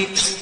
keeps